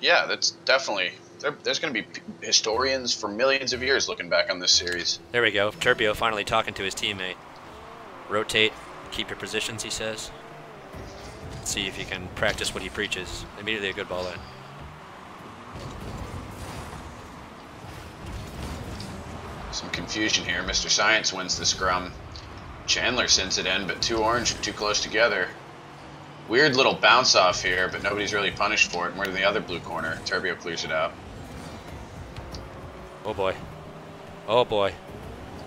yeah, that's definitely. There, there's going to be historians for millions of years looking back on this series. There we go. Turbio finally talking to his teammate. Rotate, keep your positions, he says. see if you can practice what he preaches. Immediately a good ball in. Some confusion here. Mr. Science wins the scrum. Chandler sends it in, but two orange too close together. Weird little bounce off here, but nobody's really punished for it. More to the other blue corner. Turbio clears it out. Oh boy. Oh boy.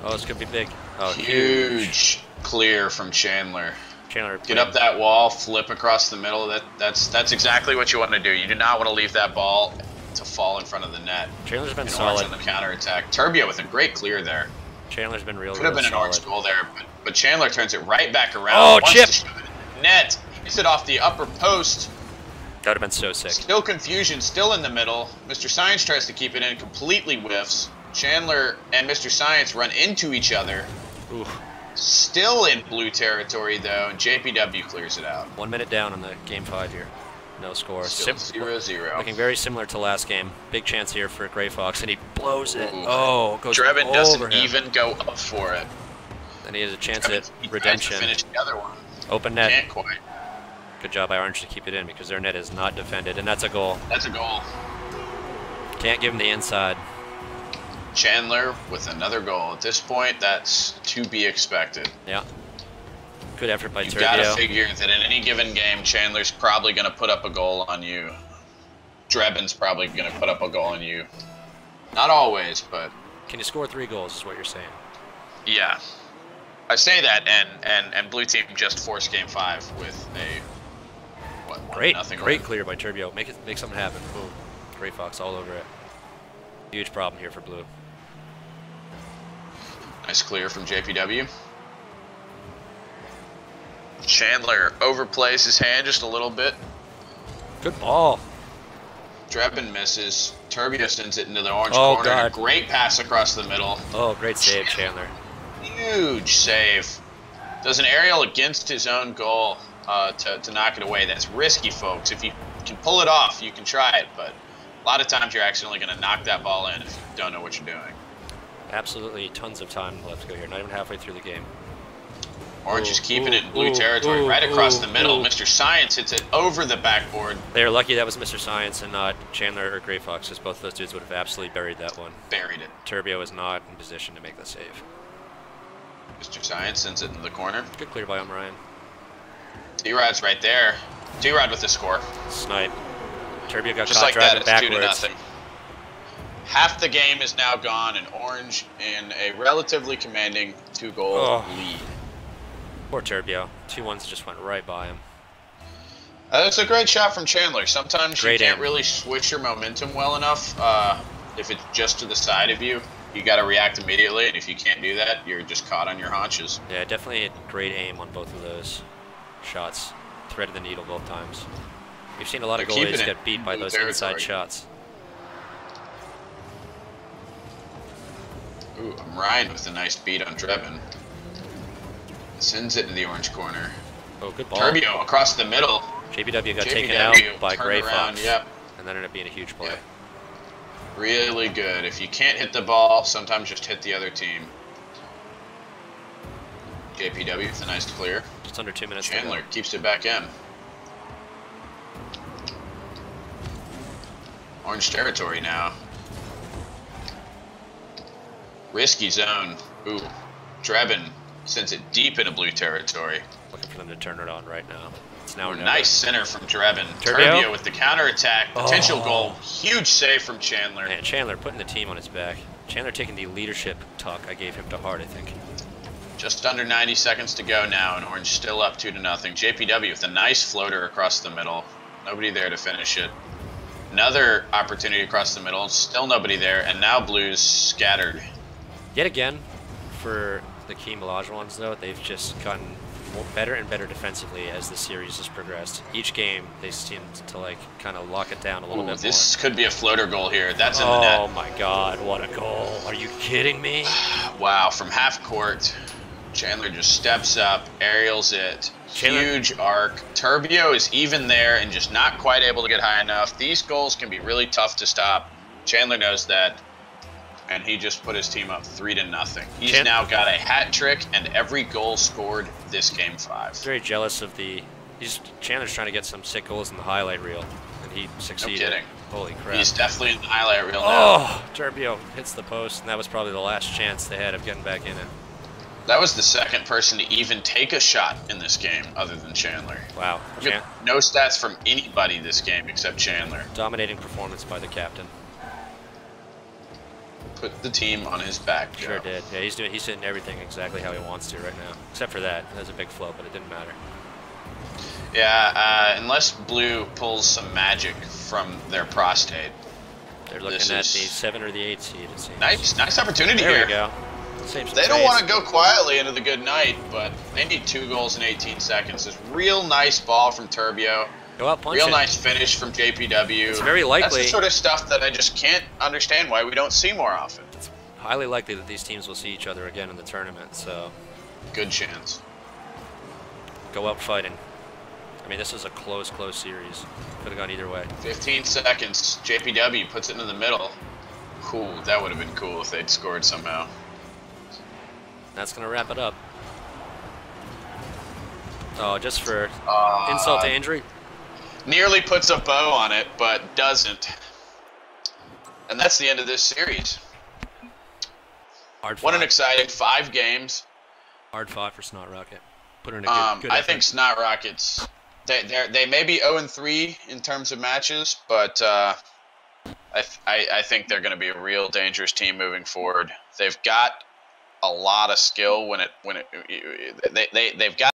Oh, it's gonna be big. Oh, huge, huge. clear from Chandler. Chandler, get up that wall, flip across the middle. That that's that's exactly what you want to do. You do not want to leave that ball to fall in front of the net. Chandler's been solid on the counter attack. Turbio with a great clear there. Chandler's been real. Could have been an orange goal there, but, but Chandler turns it right back around. Oh, chip! Net. Hits it off the upper post. That would have been so sick. Still confusion, still in the middle. Mr. Science tries to keep it in, completely whiffs. Chandler and Mr. Science run into each other. Ooh. Still in blue territory, though, and JPW clears it out. One minute down on the game five here. No score. Still Sim 0 0. Looking very similar to last game. Big chance here for Gray Fox, and he blows it. Ooh. Oh, goes Drebin doesn't him. even go up for it. And he has a chance Drebin, at redemption. finish the other one. Open net. Can't quite. Good job by Orange to keep it in because their net is not defended, and that's a goal. That's a goal. Can't give him the inside. Chandler with another goal. At this point, that's to be expected. Yeah. Good effort by you Turbio. You gotta figure that in any given game, Chandler's probably gonna put up a goal on you. Drebin's probably gonna put up a goal on you. Not always, but. Can you score three goals? Is what you're saying? Yeah. I say that, and and and blue team just forced game five with a? Great, nothing great clear by Turbio. Make it make something happen. Boom. Gray Fox all over it. Huge problem here for blue. Nice clear from JPW. Chandler overplays his hand just a little bit. Good ball. Drebin misses. Turbio sends it into the orange oh, corner. God. great pass across the middle. Oh, great save, Chandler. Huge save. Does an aerial against his own goal uh, to, to knock it away. That's risky, folks. If you can pull it off, you can try it. But a lot of times you're accidentally going to knock that ball in if you don't know what you're doing. Absolutely tons of time left to go here. Not even halfway through the game. Orange is keeping ooh, it in blue ooh, territory, ooh, right across the middle. Mr. Science hits it over the backboard. They are lucky that was Mr. Science and not Chandler or Gray Fox, because both of those dudes would have absolutely buried that one. Buried it. Turbio is not in position to make the save. Mr. Science sends it in the corner. Good clear by O'Brien. T-Rod's right there. D-Rod with the score. Snipe. Turbio got Just caught like driving that, backwards. Two to nothing. Half the game is now gone, and Orange in a relatively commanding two-goal oh. lead. Poor Turbio. Two ones just went right by him. Uh, that's a great shot from Chandler. Sometimes great you can't aim. really switch your momentum well enough. Uh, if it's just to the side of you, you got to react immediately. And if you can't do that, you're just caught on your haunches. Yeah, definitely a great aim on both of those shots. Threaded the needle both times. We've seen a lot They're of goalies get beat by those territory. inside shots. Ooh, um, Ryan with a nice beat on Drebin. Sends it to the orange corner. Oh, good ball. Turbio across the middle. JPW got JPW taken out by Gray around, Fox. Yep. And that ended up being a huge play. Yep. Really good. If you can't hit the ball, sometimes just hit the other team. JPW with a nice clear. Just under two minutes Chandler keeps it back in. Orange territory now. Risky zone. Ooh. Drebin sends it deep into blue territory. Looking for them to turn it on right now. It's now or never. Nice center from Drebin. Turbio? Turbio with the counterattack. Potential Oh. goal. Huge save from Chandler. Man, Chandler putting the team on his back. Chandler taking the leadership talk I gave him to heart, I think. Just under 90 seconds to go now, and Orange still up 2 to nothing. JPW with a nice floater across the middle. Nobody there to finish it. Another opportunity across the middle. Still nobody there, and now Blues scattered. Yet again, for the Hakeem Olajuwons, though, they've just gotten better and better defensively as the series has progressed. Each game, they seem to like kind of lock it down a little Ooh, bit this could be a floater goal here. That's in more. the net. Oh my God! What a goal! Are you kidding me? Wow, from half court, Chandler just steps up, aerials it. Chandler- Huge arc. Turbio is even there and just not quite able to get high enough. These goals can be really tough to stop. Chandler knows that. And he just put his team up three to nothing. He's Chan- now got a hat trick and every goal scored this game five. Very jealous of the. He's Chandler's trying to get some sick goals in the highlight reel, and he succeeded. kidding. Holy crap! He's definitely in the highlight reel now. oh, Turbio hits the post, and that was probably the last chance they had of getting back in it. That was the second person to even take a shot in this game other than Chandler. Wow, Chan- no stats from anybody this game except Chandler. dominating performance by the captain. Put the team on his back. Sure Joe. did. Yeah, he's doing. He's hitting everything exactly how he wants to right now, except for that. That was a big flow, but it didn't matter. Yeah, uh, unless Blue pulls some magic from their prostate. They're looking This at the seven or the eight seed. It seems. Nice, nice opportunity There here. we go. Save They don't want to go quietly into the good night, but they need two goals in 18 seconds. This real nice ball from Turbio. go out punch Real nice finish from JPW. It's very likely. That's the sort of stuff that I just can't understand why we don't see more often. It's highly likely that these teams will see each other again in the tournament. So Good chance. go out fighting. I mean, this is a close, close series. Could have gone either way. 15 seconds. JPW puts it into the middle. Cool. That would have been cool if they'd scored somehow. That's gonna wrap it up. Oh, just for Uh, insult to injury. Nearly puts a bow on it, but doesn't. And that's the end of this series. Hard What an exciting five games. hard fought for Snot Rocket. Put in a good, Um, good I think Snot Rockets. They they they may be 0 and 3 in terms of matches, but uh, I, I I think they're going to be a real dangerous team moving forward. They've got a lot of skill when it when it they they they've got